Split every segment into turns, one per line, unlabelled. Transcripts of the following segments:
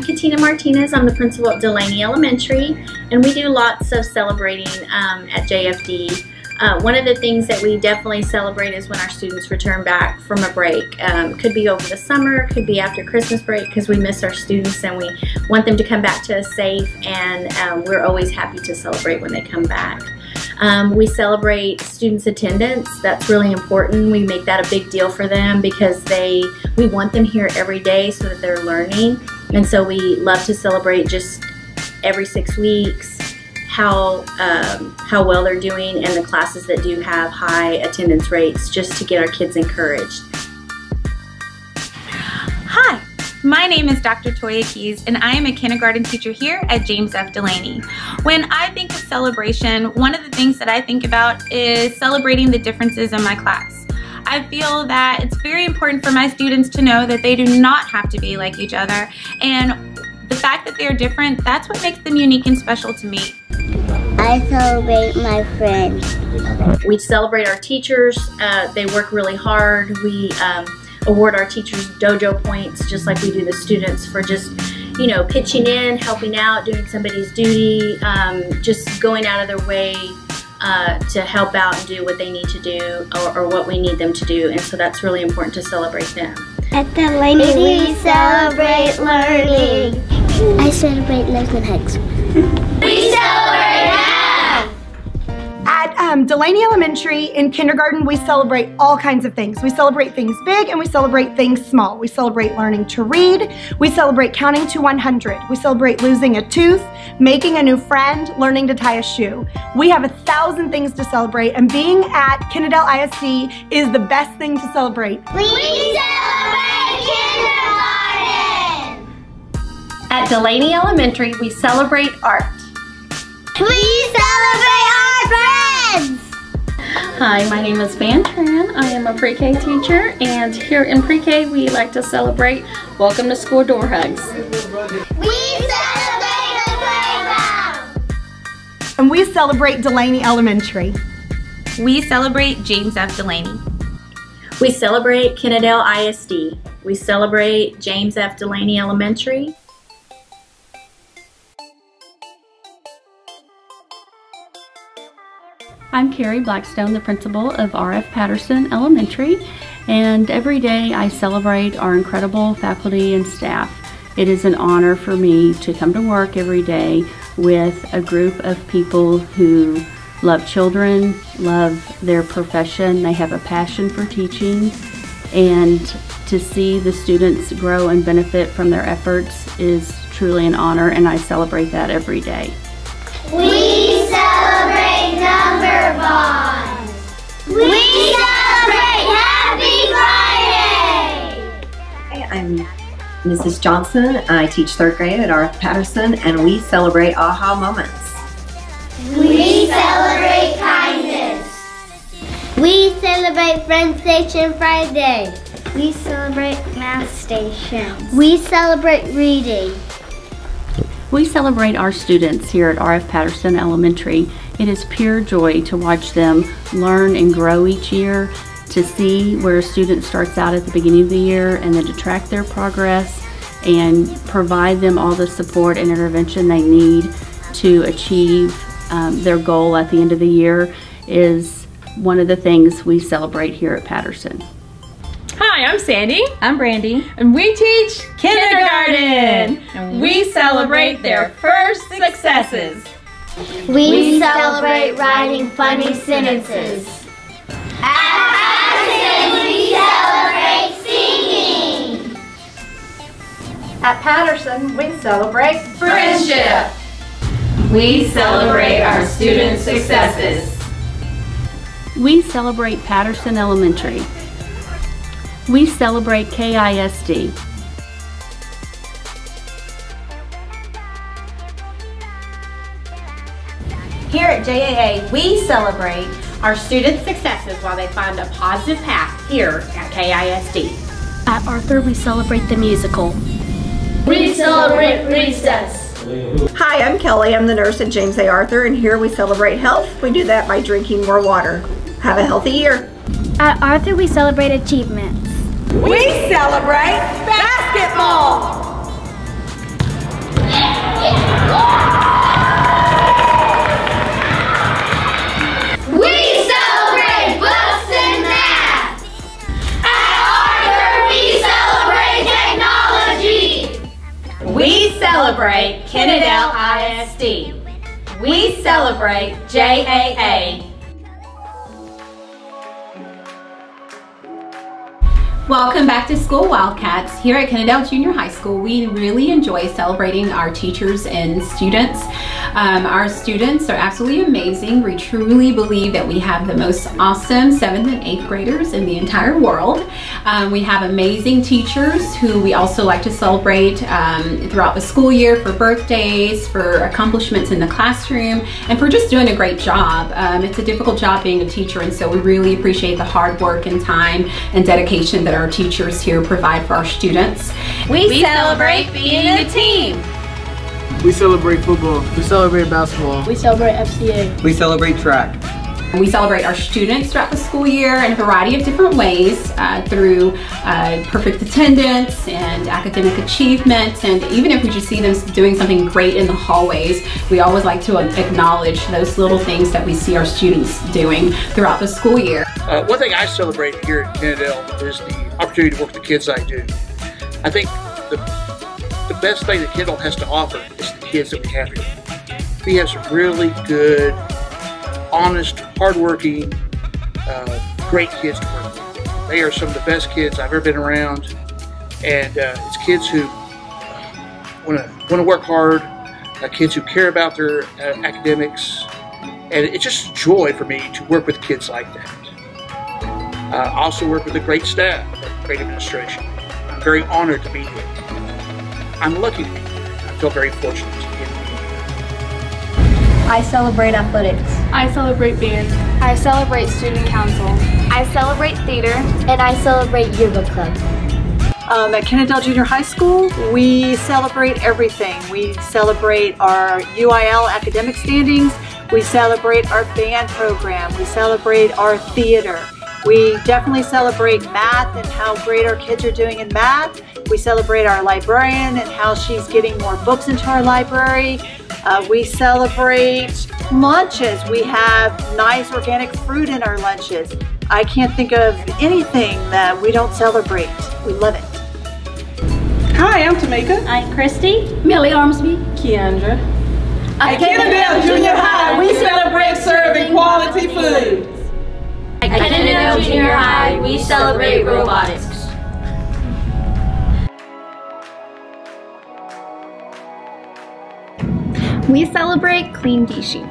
I'm Katina Martinez. I'm the principal at Delaney Elementary, and we do lots of celebrating um, at JFD. Uh, one of the things that we definitely celebrate is when our students return back from a break. Um, could be over the summer, could be after Christmas break because we miss our students and we want them to come back to us safe and um, we're always happy to celebrate when they come back. Um, we celebrate students attendance. That's really important. We make that a big deal for them because they we want them here every day so that they're learning. And so we love to celebrate just every six weeks how um, how well they're doing and the classes that do have high attendance rates just to get our kids encouraged.
Hi, my name is Dr. Toya Keys and I am a kindergarten teacher here at James F. Delaney. When I think of celebration, one of the things that I think about is celebrating the differences in my class. I feel that it's very important for my students to know that they do not have to be like each other and the fact that they're different, that's what makes them unique and special to me.
I celebrate my friends.
We celebrate our teachers. Uh, they work really hard. We um, award our teachers dojo points just like we do the students for just you know pitching in, helping out, doing somebody's duty, um, just going out of their way uh, to help out and do what they need to do or, or, what we need them to do. And so that's really important to celebrate them.
At the Delaney, we celebrate learning. I celebrate lesson hugs.
we
at um, Delaney Elementary in kindergarten, we celebrate all kinds of things. We celebrate things big and we celebrate things small. We celebrate learning to read. We celebrate counting to 100. We celebrate losing a tooth, making a new friend, learning to tie a shoe. We have a thousand things to celebrate and being at Kennedale ISD is the best thing to celebrate.
We celebrate kindergarten!
At Delaney Elementary, we celebrate art.
We celebrate our friends!
Hi, my name is Van Tran. I am a pre-K teacher and here in pre-K we like to celebrate Welcome to School Door Hugs.
We celebrate the playground!
And we celebrate Delaney Elementary.
We celebrate James F. Delaney.
We celebrate Kennedale ISD. We celebrate James F. Delaney Elementary.
I'm Carrie Blackstone, the principal of R.F. Patterson Elementary, and every day I celebrate our incredible faculty and staff. It is an honor for me to come to work every day with a group of people who love children, love their profession, they have a passion for teaching, and to see the students grow and benefit from their efforts is truly an honor, and I celebrate that every day.
We celebrate number bonds. We celebrate Happy Friday.
I'm Mrs. Johnson. I teach third grade at R.F. Patterson, and we celebrate aha moments.
We celebrate kindness.
We celebrate Friend Station Friday. We celebrate Math Station. We celebrate reading.
We celebrate our students here at R.F. Patterson Elementary. It is pure joy to watch them learn and grow each year, to see where a student starts out at the beginning of the year and then to track their progress and provide them all the support and intervention they need to achieve um, their goal at the end of the year is one of the things we celebrate here at Patterson.
Hi, I'm Sandy.
I'm Brandy.
And we teach kindergarten. And we celebrate their first successes.
We, we celebrate writing funny sentences.
At Patterson, we celebrate singing.
At Patterson, we celebrate
friendship. We celebrate our students' successes.
We celebrate Patterson Elementary. We celebrate KISD.
Here at JAA, we celebrate our students' successes while they find a positive path here at KISD.
At Arthur, we celebrate the musical.
We celebrate recess.
Hi, I'm Kelly. I'm the nurse at James A. Arthur, and here we celebrate health. We do that by drinking more water. Have a healthy year.
At Arthur, we celebrate achievements.
We celebrate basketball.
Celebrate JAA.
Welcome back to School Wildcats. Here at Kennedale Junior High School, we really enjoy celebrating our teachers and students. Um, our students are absolutely amazing. We truly believe that we have the most awesome 7th and 8th graders in the entire world. Um, we have amazing teachers who we also like to celebrate um, throughout the school year for birthdays, for accomplishments in the classroom, and for just doing a great job. Um, it's a difficult job being a teacher, and so we really appreciate the hard work and time and dedication that our teachers here provide for our students.
We, we celebrate being a team.
We celebrate football. We celebrate basketball.
We celebrate FCA.
We celebrate track.
We celebrate our students throughout the school year in a variety of different ways uh, through uh, perfect attendance and academic achievement. And even if we just see them doing something great in the hallways, we always like to acknowledge those little things that we see our students doing throughout the school year.
Uh, one thing I celebrate here at Kennedale is the opportunity to work with the kids I do. I think the, the best thing that Kennedale has to offer is the kids that we have here. We have some really good, honest, hardworking, uh, great kids to work with. They are some of the best kids I've ever been around, and uh, it's kids who want to want to work hard, uh, kids who care about their uh, academics, and it's just joy for me to work with kids like that. I uh, also work with a great staff, a great administration. I'm very honored to be here. I'm lucky to be here. I feel very fortunate to be here.
I celebrate athletics.
I celebrate band.
I celebrate student council.
I celebrate theater.
And I celebrate yearbook club.
Um, at Kennedale Junior High School, we celebrate everything. We celebrate our UIL academic standings. We celebrate our band program. We celebrate our theater. We definitely celebrate math and how great our kids are doing in math. We celebrate our librarian and how she's getting more books into our library. Uh, we celebrate lunches. We have nice organic fruit in our lunches. I can't think of anything that we don't celebrate. We love it.
Hi, I'm Tamika.
I'm Christy.
Millie Armsby.
Keandra. At Kennedale Junior High, we celebrate serving quality food.
At Kennedale Junior High, we celebrate robotics.
We celebrate clean D sheets.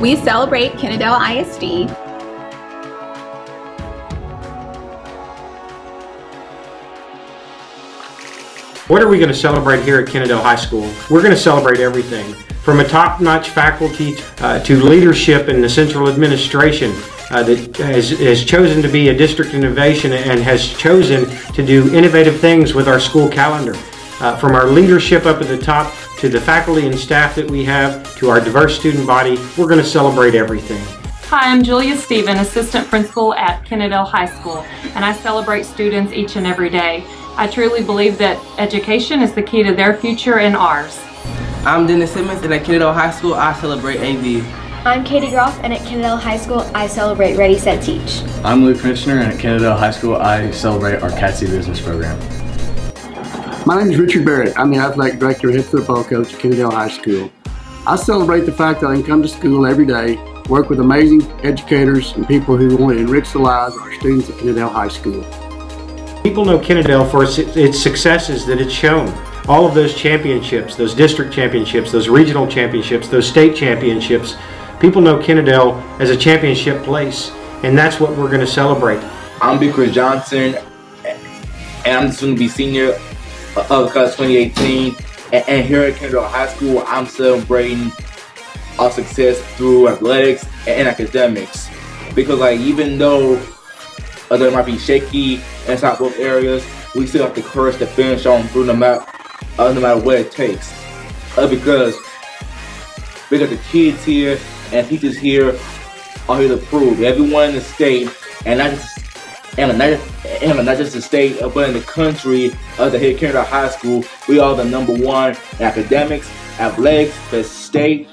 We celebrate Kennedale ISD.
What are we going to celebrate here at Kennedale High School? We're going to celebrate everything from a top-notch faculty uh, to leadership in the central administration uh, that has, has chosen to be a district innovation and has chosen to do innovative things with our school calendar. Uh, from our leadership up at the top to the faculty and staff that we have to our diverse student body, we're going to celebrate everything.
Hi, I'm Julia Stephen, Assistant Principal at Kennedale High School, and I celebrate students each and every day. I truly believe that education is the key to their future and ours.
I'm Dennis Simmons, and at Kennedale High School, I celebrate AV.
I'm Katie Groff, and at Kennedale High School, I celebrate Ready, Set, Teach.
I'm Luke Kitchener, and at Kennedale High School, I celebrate our CATSI business program.
My name is Richard Barrett. I'm the athletic director and head football coach at Kennedale High School. I celebrate the fact that I can come to school every day, work with amazing educators and people who want to enrich the lives of our students at Kennedale High School.
People know Kennedale for its, its successes that it's shown. All of those championships, those district championships, those regional championships, those state championships, people know Kennedale as a championship place, and that's what we're going to celebrate.
I'm B. Chris Johnson, and I'm soon to be senior of class 2018. And, here at Kennedale High School, I'm celebrating our success through athletics and academics. Because like even though they might be shaky in inside both areas, we still have the courage to finish on through no matter, uh, no matter what it takes. Uh, because because the kids here and teachers here are here to prove everyone in the state and not just and not, and not just the state but in the country of the here Kennedale High School, we are the number one in academics, athletics, best state,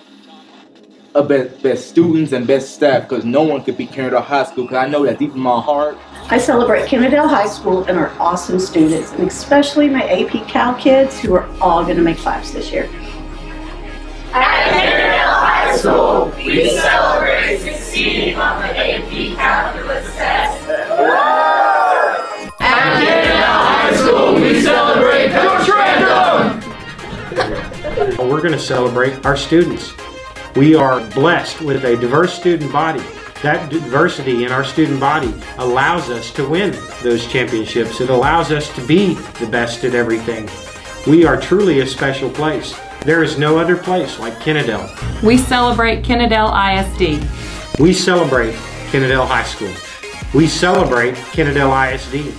uh, best, best students and best staff because no one could be Kennedale High School because I know that deep in my heart.
I celebrate Kennedale High School and our awesome students, and especially my AP Cal kids who are all going to make class this year.
At Kennedale High School, we celebrate succeeding on the AP calculus test. At Kennedale High School, we celebrate Coach Random!
We're going to celebrate our students. We are blessed with a diverse student body. That diversity in our student body allows us to win those championships. It allows us to be the best at everything. We are truly a special place. There is no other place like Kennedale.
We celebrate Kennedale ISD.
We celebrate Kennedale High School. We celebrate Kennedale ISD.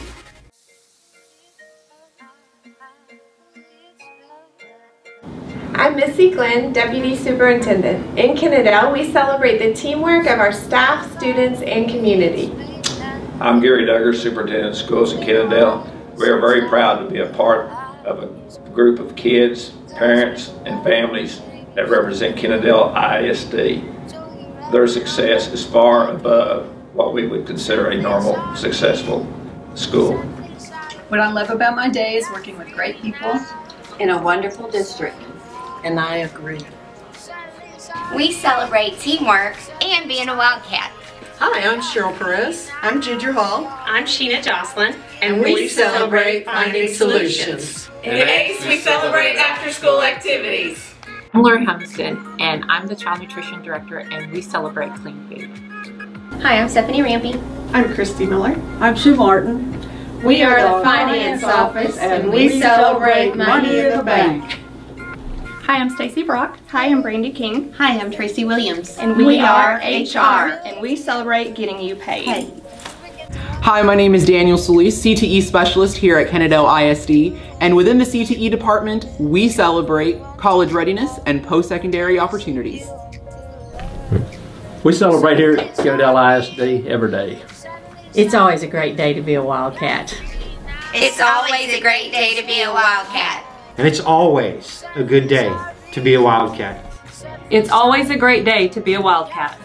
I'm Missy Glenn, Deputy Superintendent. In Kennedale, we celebrate the teamwork of our staff, students, and community.
I'm Gary Duggar, Superintendent of Schools in Kennedale. We are very proud to be a part of a group of kids, parents, and families that represent Kennedale ISD. Their success is far above what we would consider a normal, successful school.
What I love about my day is working with great people
in a wonderful district.
And I agree.
We celebrate teamwork and being a Wildcat.
Hi, I'm Cheryl Perez. I'm Ginger Hall.
I'm Sheena Jocelyn.
And, and we, we, celebrate finding solutions.
In ACE, we celebrate after school activities.
I'm Laura Humston, and I'm the Child Nutrition Director, and we celebrate clean food.
Hi, I'm Stephanie Rampy.
I'm Christy Miller.
I'm Sue Martin.
We are the Finance Office, and we celebrate Money in the Bank.
Hi, I'm Stacy Brock.
Hi, I'm Brandy King.
Hi, I'm Tracy Williams.
And we, we are HR, and we celebrate getting you paid. Hey.
Hi, my name is Daniel Solis, CTE Specialist here at Kennedale ISD, and within the CTE department, we celebrate college readiness and post-secondary opportunities.
We celebrate here at Kennedale ISD every day.
It's always a great day to be a Wildcat.
It's always a great day to be a Wildcat.
And it's always a good day to be a Wildcat.
It's always a great day to be a Wildcat.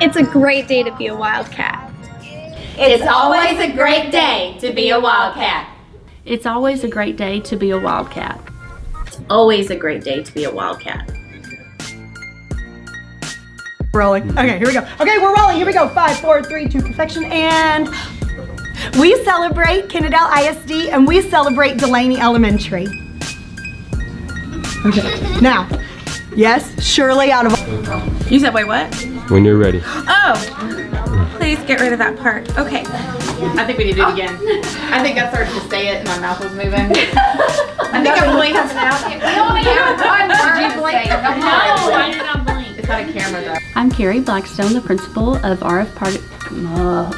It's a great day to be a Wildcat.
It's always a great day to be a Wildcat.
It's always a great day to be a Wildcat.
It's always a great day to be a Wildcat.
Rolling. Hmm. Okay, here we go. Okay, we're rolling. Here we go. Five, four, three, two, perfection, and we celebrate Kennedale ISD and we celebrate Delaney Elementary. Okay. Now, yes, Shirley out of.
You said, wait, what?
When you're ready.
Oh, please get rid of that part. Okay.
I think we need to do it again. I think I started to say it and my mouth was moving.
I think I blinked.
We only have one word to say.
No, I did not blink.
It's not a camera though.
I'm Carrie Blackstone, the principal of RF Part.
Oh.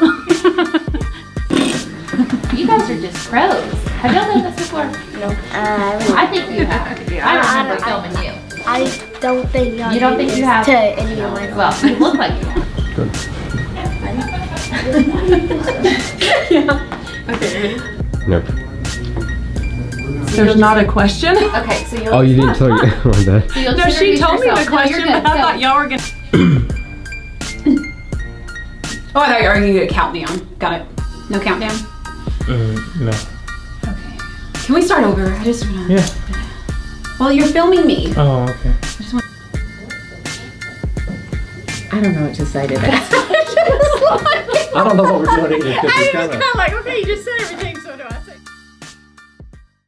you guys are just pros. Have y'all done this before?
No. Uh,
I think you have. Yeah, I remember I, filming you.
I don't think
you don't think you have
to anyone.
Well, you look like you have.
Good.
yeah. Okay, ready?
No.
There's not a question.
Okay, so you'll.
Oh, you didn't tell you on that.
So
no, she told me the question, no, but I thought y'all were gonna.
oh, I thought you were gonna count me on. Got it. No countdown.
Mm, no. Okay.
Can we start over? I just wanna.
Yeah.
Well, you're filming me.
Oh, okay.
I just want. I don't know what to say to that.
I don't know what we're doing either.
I kind of like, okay, you just said everything.